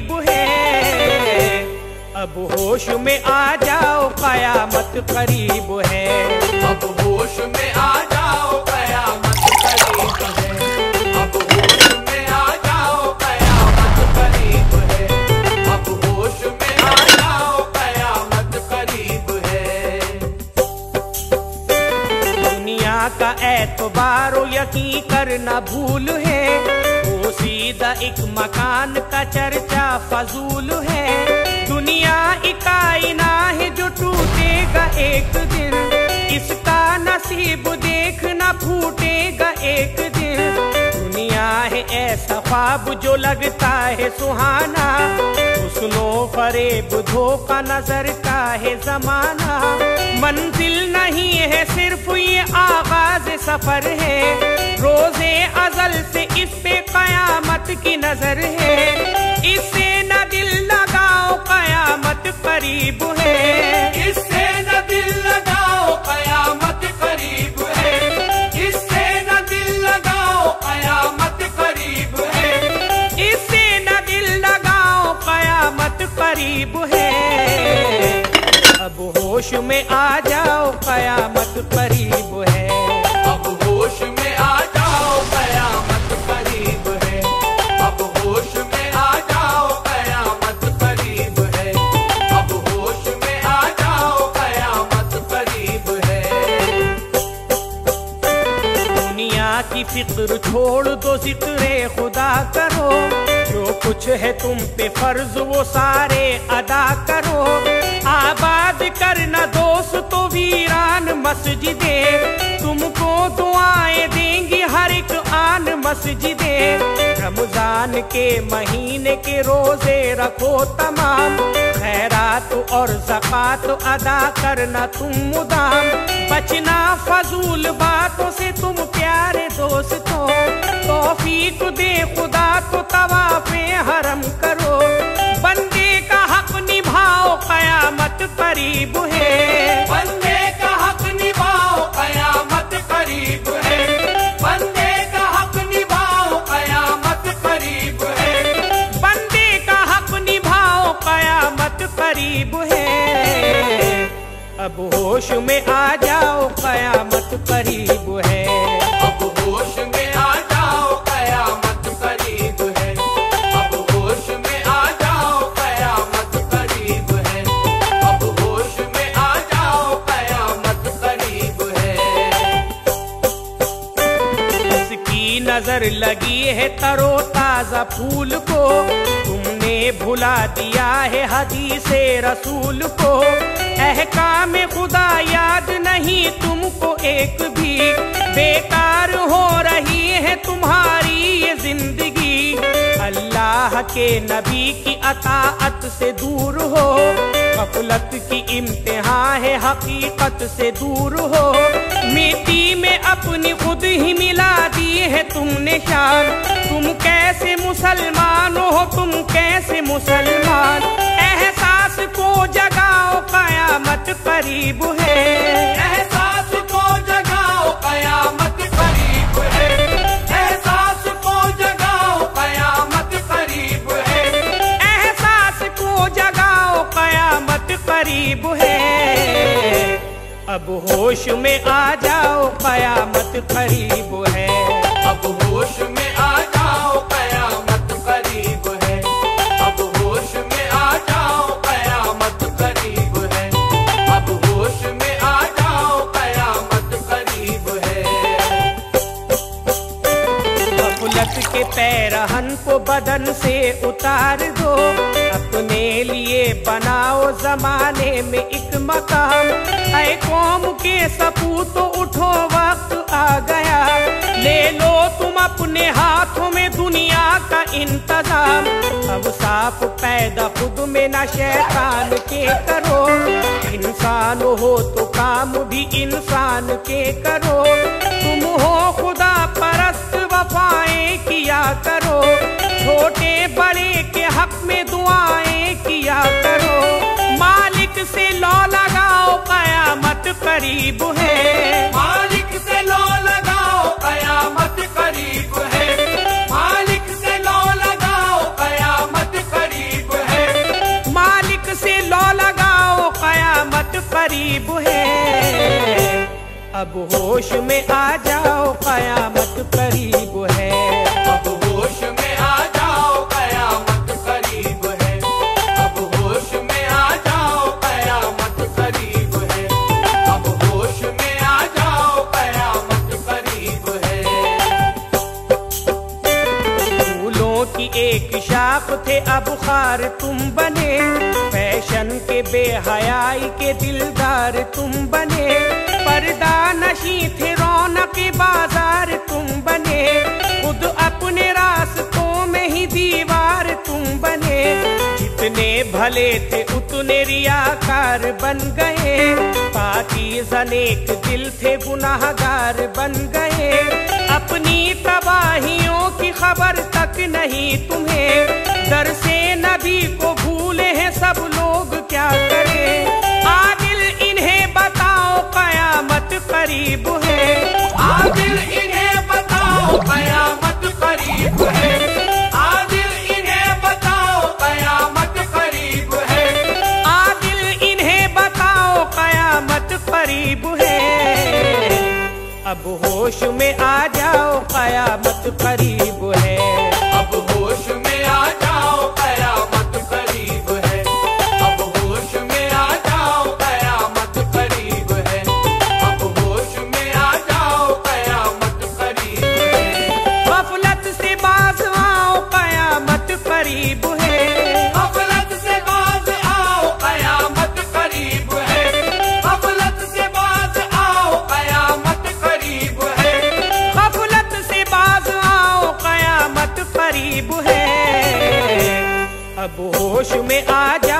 करीब है। अब होश में आ जाओ, कयामत करीब है। अब होश में आ जाओ, कयामत करीब है। अब होश में आ जाओ, कयामत करीब है। अब होश में आ जाओ, कयामत करीब है। दुनिया का एतबार यकीन करना भूल है। एक मकान का चर्चा फजूल है। दुनिया इकाई ना है जो टूटेगा एक दिन। इसका नसीब देख देखना फूटेगा एक दिन। दुनिया है ऐसा ख्वाब जो लगता है सुहाना। फरेब धोखा नज़र का है जमाना। मंजिल नहीं है, सिर्फ़ ये आगाज़ सफ़र है। रोज़े अजल से इस पे कयामत की नज़र है। इससे करीब है। अब होश में आ जाओ कयामत करीब है। अब होश में आ जाओ कयामत करीब है। अब होश में आ जाओ कयामत करीब है। अब होश में आ जाओ कयामत करीब है। दुनिया की फ़िक्र छोड़ दो ज़िक्र खुदा करो कुछ है तुम पे फ़र्ज़, वो सारे अदा करो। आबाद करना दोस्त तो वीरान मस्जिदे। तुमको दुआएँ देंगी हर एक आन मस्जिदे। रमज़ान के महीने के रोज़े रखो तमाम। और जक़ात अदा करना तुम मुदाम। बचना फजूल बातों से तुम प्यारे दोस्तों। तौफीक दे खुदा तो तवाफे हरम करो। बंदे का हक निभाओ, कयामत करीब है करीब है। अब होश में आ जाओ, कयामत करीब है। अब होश में आ जाओ, कयामत करीब है। अब होश में आ जाओ, कयामत करीब है। अब होश में आ जाओ, कयामत करीब है। उसकी नज़र लगी है तरो ताज़ा फूल को। भुला दिया है हदीसे रसूल को। अहकाम खुदा याद नहीं तुमको एक भी। बेकार हो रही है तुम्हारी ये ज़िंदगी। अल्लाह के नबी की अताअत से दूर हो। गफलत की इम्तिहान है हकीकत से दूर हो। मिट्टी में अपनी खुद ही मिला दी है तुमने शान तुम कैसे मुसलमान हो? तुम कैसे मुसलमान? एहसास को जगाओ कयामत करीब है। एहसास को जगाओ कयामत करीब है। एहसास को जगाओ कयामत करीब है। एहसास को जगाओ कयामत करीब है। अब होश में आ जाओ कयामत करीब है। के पैरहन को बदन से उतार दो। अपने लिए बनाओ जमाने में एक मकाम ऐ कौम के सपूत उठो वक्त आ गया। ले लो तुम अपने हाथों में दुनिया का इंतज़ाम। अब साफ़ पैदा खुद में न शैतान के करो। इंसान हो तो काम भी इंसान के करो। तुम हो खुदा परस्त, वफाएँ किया करो। छोटे बड़े के हक में दुआएँ किया करो। से लो लगाओ कयामत करीब है। मालिक से लो लगाओ कयामत करीब है। मालिक से लो लगाओ कयामत करीब है। मालिक से लो लगाओ कयामत करीब है। अब होश में आ जाओ कयामत करीब है। शाख थे अब खार तुम बने। फ़ैशन के बेहयाई के दिलदार तुम बने। पर्दा नशी थे रौनक बाज़ार तुम बने। खुद अपने रास्तों में ही दीवार तुम बने। जितने भले थे उतने रियाकार बन गए। पाकी जनेक दिल थे गुनाहगार बन गए। अपनी तबाहियों की खबर तक नहीं तुम्हें। दर से नबी को भूले हैं सब लोग, क्या करें? आदिल इन्हें बताओ, कयामत करीब है। आदिल इन्हें बताओ, कयामत करीब है। आदिल इन्हें बताओ, कयामत करीब है। आदिल इन्हें बताओ, कयामत करीब है। अब होश में आ जाओ कयामत करीब है। आ जाओ कयामत करीब है